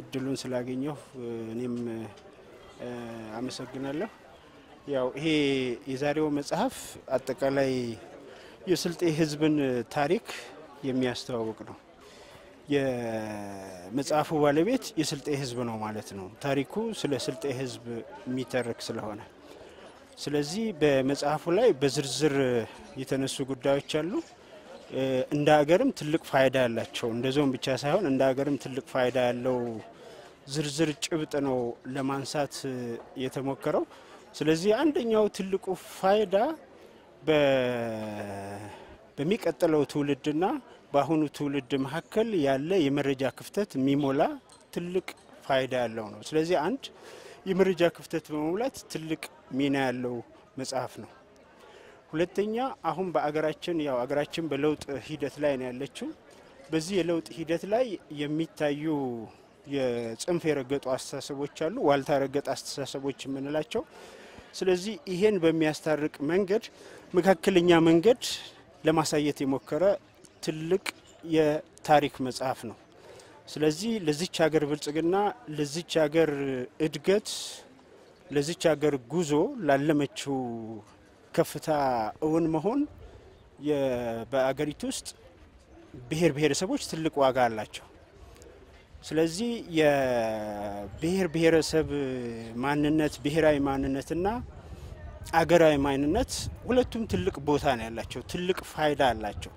እድሉን ስላገኘሁ እኔም አመሰግናለሁ። ያው ይሄ የዛሬው መጽሐፍ አጠቃላይ የስልጤ ሕዝብን ታሪክ የሚያስተዋውቅ ነው። የመጽሐፉ ባለቤት የስልጤ ሕዝብ ነው ማለት ነው። ታሪኩ ስለ ስልጤ ሕዝብ የሚተርክ ስለሆነ ስለዚህ በመጽሐፉ ላይ በዝርዝር የተነሱ ጉዳዮች አሉ። እንደ ሀገርም ትልቅ ፋይዳ ያላቸው እንደ ዞን ብቻ ሳይሆን እንደ ሀገርም ትልቅ ፋይዳ ያለው ዝርዝር ጭብጥ ነው ለማንሳት የተሞከረው። ስለዚህ አንደኛው ትልቁ ፋይዳ በሚቀጥለው ትውልድና በአሁኑ ትውልድ መካከል ያለ የመረጃ ክፍተት የሚሞላ ትልቅ ፋይዳ ያለው ነው። ስለዚህ አንድ የመረጃ ክፍተት በመሙላት ትልቅ ሚና ያለው መጽሐፍ ነው። ሁለተኛ አሁን በአገራችን ያው አገራችን በለውጥ ሂደት ላይ ነው ያለችው። በዚህ የለውጥ ሂደት ላይ የሚታዩ የጽንፍ የረገጡ አስተሳሰቦች አሉ፣ ዋልታ ረገጥ አስተሳሰቦች የምንላቸው። ስለዚህ ይሄን በሚያስታርቅ መንገድ መካከለኛ መንገድ ለማሳየት የሞከረ ትልቅ የታሪክ መጽሐፍ ነው። ስለዚህ ለዚች ሀገር ብልጽግና፣ ለዚች ሀገር እድገት፣ ለዚች ሀገር ጉዞ ላለመችው ከፍታ እውን መሆን በአገሪቱ ውስጥ ብሔር ብሔረሰቦች ትልቅ ዋጋ አላቸው። ስለዚህ የብሔር ብሔረሰብ ማንነት ብሔራዊ ማንነትና አገራዊ ማንነት ሁለቱም ትልቅ ቦታ ነው ያላቸው፣ ትልቅ ፋይዳ አላቸው።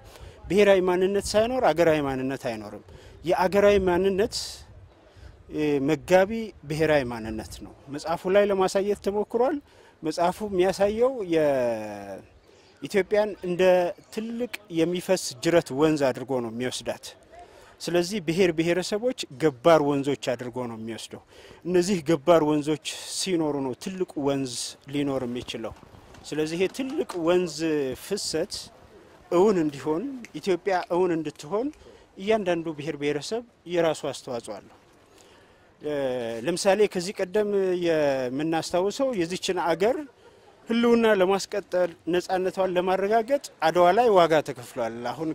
ብሔራዊ ማንነት ሳይኖር አገራዊ ማንነት አይኖርም። የአገራዊ ማንነት መጋቢ ብሔራዊ ማንነት ነው። መጽሐፉ ላይ ለማሳየት ተሞክሯል። መጽሐፉ የሚያሳየው የኢትዮጵያን እንደ ትልቅ የሚፈስ ጅረት ወንዝ አድርጎ ነው የሚወስዳት። ስለዚህ ብሔር ብሔረሰቦች ገባር ወንዞች አድርጎ ነው የሚወስደው። እነዚህ ገባር ወንዞች ሲኖሩ ነው ትልቁ ወንዝ ሊኖር የሚችለው። ስለዚህ ይሄ ትልቅ ወንዝ ፍሰት እውን እንዲሆን ኢትዮጵያ እውን እንድትሆን እያንዳንዱ ብሔር ብሔረሰብ የራሱ አስተዋጽኦ አለው። ለምሳሌ ከዚህ ቀደም የምናስታውሰው የዚችን አገር ሕልውና ለማስቀጠል ነጻነቷን ለማረጋገጥ አድዋ ላይ ዋጋ ተከፍሏል። አሁን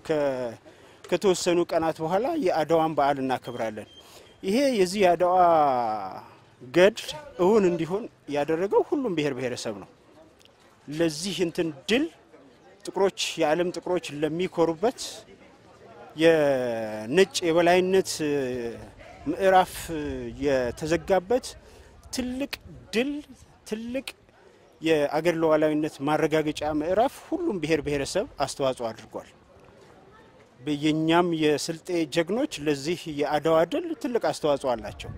ከተወሰኑ ቀናት በኋላ የአድዋን በዓል እናከብራለን። ይሄ የዚህ የአድዋ ገድል እውን እንዲሆን ያደረገው ሁሉም ብሔር ብሔረሰብ ነው። ለዚህ እንትን ድል ጥቁሮች የዓለም ጥቁሮች ለሚኮሩበት የነጭ የበላይነት ምዕራፍ የተዘጋበት ትልቅ ድል ትልቅ የአገር ሉዓላዊነት ማረጋገጫ ምዕራፍ ሁሉም ብሔር ብሔረሰብ አስተዋጽኦ አድርጓል። የእኛም የስልጤ ጀግኖች ለዚህ የአድዋ ድል ትልቅ አስተዋጽኦ አላቸው።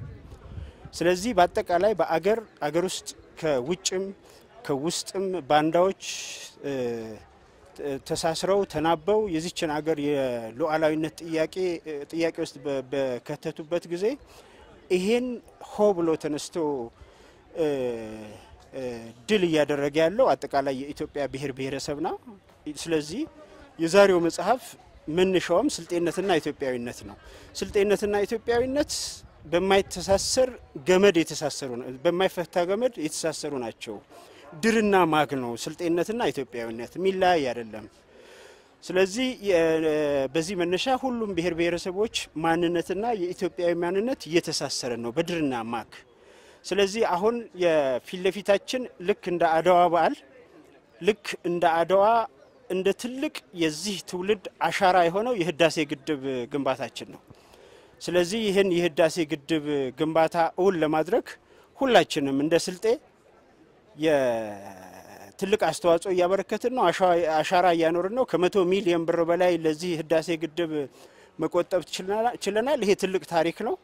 ስለዚህ በአጠቃላይ በአገር አገር ውስጥ ከውጭም ከውስጥም ባንዳዎች ተሳስረው ተናበው የዚችን አገር የሉዓላዊነት ጥያቄ ጥያቄ ውስጥ በከተቱበት ጊዜ ይሄን ሆ ብሎ ተነስቶ ድል እያደረገ ያለው አጠቃላይ የኢትዮጵያ ብሔር ብሔረሰብ ነው። ስለዚህ የዛሬው መጽሐፍ መነሻውም ስልጤነትና ኢትዮጵያዊነት ነው። ስልጤነትና ኢትዮጵያዊነት በማይተሳሰር ገመድ የተሳሰሩ በማይፈታ ገመድ የተሳሰሩ ናቸው። ድርና ማግ ነው። ስልጤነትና ኢትዮጵያዊነት የሚለያይ አይደለም። ስለዚህ በዚህ መነሻ ሁሉም ብሔር ብሔረሰቦች ማንነትና የኢትዮጵያዊ ማንነት እየተሳሰረ ነው በድርና ማግ። ስለዚህ አሁን የፊት ለፊታችን ልክ እንደ አድዋ በዓል ልክ እንደ አድዋ እንደ ትልቅ የዚህ ትውልድ አሻራ የሆነው የህዳሴ ግድብ ግንባታችን ነው። ስለዚህ ይህን የህዳሴ ግድብ ግንባታ እውን ለማድረግ ሁላችንም እንደ ስልጤ የትልቅ አስተዋጽኦ እያበረከትን ነው። አሻራ እያኖርን ነው። ከመቶ ሚሊዮን ብር በላይ ለዚህ ህዳሴ ግድብ መቆጠብ ችለናል። ይሄ ትልቅ ታሪክ ነው።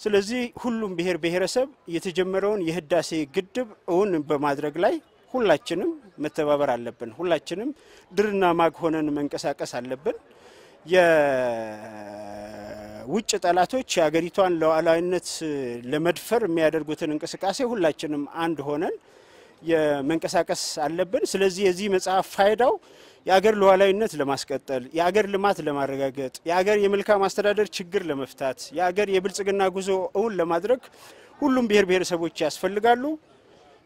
ስለዚህ ሁሉም ብሔር ብሔረሰብ የተጀመረውን የህዳሴ ግድብ እውን በማድረግ ላይ ሁላችንም መተባበር አለብን። ሁላችንም ድርና ማግ ሆነን መንቀሳቀስ አለብን። የውጭ ጠላቶች የሀገሪቷን ሉዓላዊነት ለመድፈር የሚያደርጉትን እንቅስቃሴ ሁላችንም አንድ ሆነን የመንቀሳቀስ አለብን። ስለዚህ የዚህ መጽሐፍ ፋይዳው የአገር ሉዓላዊነት ለማስቀጠል፣ የአገር ልማት ለማረጋገጥ፣ የአገር የመልካም አስተዳደር ችግር ለመፍታት፣ የአገር የብልጽግና ጉዞ እውን ለማድረግ ሁሉም ብሔር ብሔረሰቦች ያስፈልጋሉ።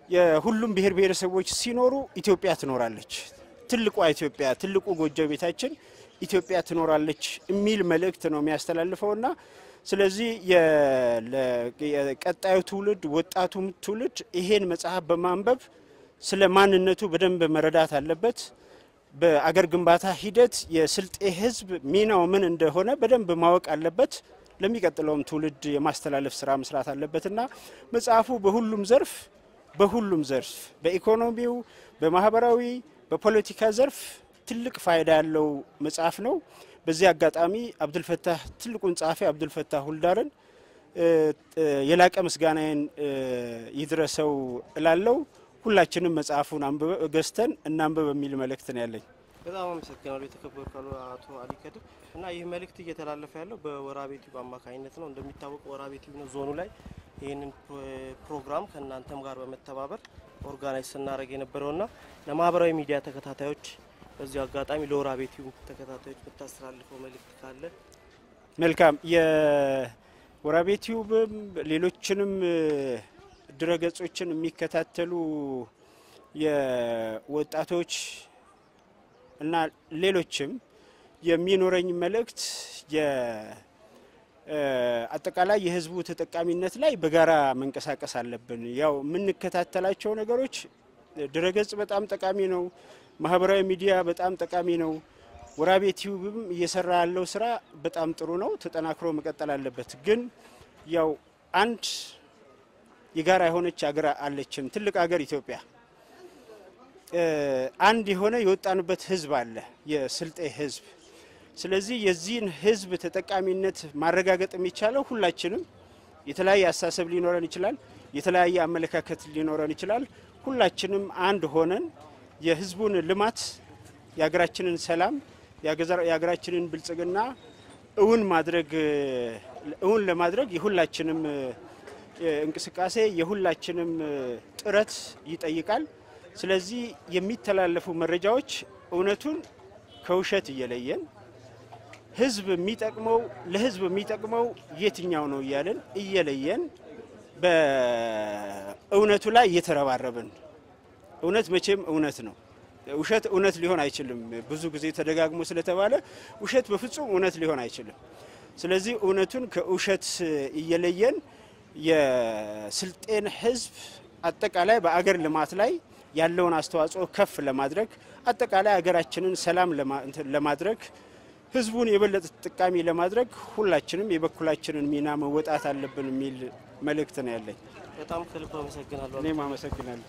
የሁሉም ብሔር ብሔረሰቦች ሲኖሩ ኢትዮጵያ ትኖራለች። ትልቋ ኢትዮጵያ ትልቁ ጎጆ ቤታችን ኢትዮጵያ ትኖራለች የሚል መልእክት ነው የሚያስተላልፈውና ስለዚህ የቀጣዩ ትውልድ ወጣቱም ትውልድ ይሄን መጽሐፍ በማንበብ ስለ ማንነቱ በደንብ መረዳት አለበት። በአገር ግንባታ ሂደት የስልጤ ሕዝብ ሚናው ምን እንደሆነ በደንብ ማወቅ አለበት። ለሚቀጥለውም ትውልድ የማስተላለፍ ስራ መስራት አለበትና መጽሐፉ በሁሉም ዘርፍ በሁሉም ዘርፍ በኢኮኖሚው፣ በማህበራዊ፣ በፖለቲካ ዘርፍ ትልቅ ፋይዳ ያለው መጽሐፍ ነው። በዚህ አጋጣሚ አብዱልፈታህ ትልቁን ጸሐፊ አብዱልፈታህ ሁልዳርን የላቀ ምስጋናዬን ይድረሰው እላለው። ሁላችንም መጽሐፉን ገዝተን እናንበብ የሚል መልእክት ነው ያለኝ። በጣም አመሰግናለሁ የተከበሩ አቶ አሊ ከድር እና ይህ መልእክት እየተላለፈ ያለው በወራቤ ቲዩብ አማካኝነት ነው። እንደሚታወቀው ወራቤ ቲዩብ ነው ዞኑ ላይ ይህንን ፕሮግራም ከእናንተም ጋር በመተባበር organize ስናደርግ የነበረውና ለማህበራዊ ሚዲያ ተከታታዮች በዚሁ አጋጣሚ ለወራቤ ቲዩብ ተከታታዮች የምታስተላልፈው መልእክት ካለ? መልካም የወራቤ ቲዩብም ሌሎችንም ድረገጾችን የሚከታተሉ የወጣቶች እና ሌሎችም የሚኖረኝ መልእክት አጠቃላይ የሕዝቡ ተጠቃሚነት ላይ በጋራ መንቀሳቀስ አለብን። ያው የምንከታተላቸው ነገሮች ድረገጽ በጣም ጠቃሚ ነው። ማህበራዊ ሚዲያ በጣም ጠቃሚ ነው። ወራቤ ቲዩብም እየሰራ ያለው ስራ በጣም ጥሩ ነው፣ ተጠናክሮ መቀጠል አለበት። ግን ያው አንድ የጋራ የሆነች ሀገር አለችን፣ ትልቅ ሀገር ኢትዮጵያ። አንድ የሆነ የወጣንበት ህዝብ አለ፣ የስልጤ ህዝብ። ስለዚህ የዚህን ህዝብ ተጠቃሚነት ማረጋገጥ የሚቻለው ሁላችንም፣ የተለያየ አስተሳሰብ ሊኖረን ይችላል፣ የተለያየ አመለካከት ሊኖረን ይችላል። ሁላችንም አንድ ሆነን የህዝቡን ልማት የሀገራችንን ሰላም የሀገራችንን ብልጽግና እውን ማድረግ እውን ለማድረግ የሁላችንም እንቅስቃሴ የሁላችንም ጥረት ይጠይቃል። ስለዚህ የሚተላለፉ መረጃዎች እውነቱን ከውሸት እየለየን ህዝብ የሚጠቅመው ለህዝብ የሚጠቅመው የትኛው ነው እያለን እየለየን በእውነቱ ላይ እየተረባረብን እውነት መቼም እውነት ነው። ውሸት እውነት ሊሆን አይችልም። ብዙ ጊዜ ተደጋግሞ ስለተባለ ውሸት በፍጹም እውነት ሊሆን አይችልም። ስለዚህ እውነቱን ከውሸት እየለየን የስልጤን ህዝብ አጠቃላይ በአገር ልማት ላይ ያለውን አስተዋጽኦ ከፍ ለማድረግ አጠቃላይ ሀገራችንን ሰላም ለማድረግ ህዝቡን የበለጠ ተጠቃሚ ለማድረግ ሁላችንም የበኩላችንን ሚና መወጣት አለብን የሚል መልእክት ነው ያለኝ። በጣም ከልብ አመሰግናለሁ። እኔም አመሰግናለሁ።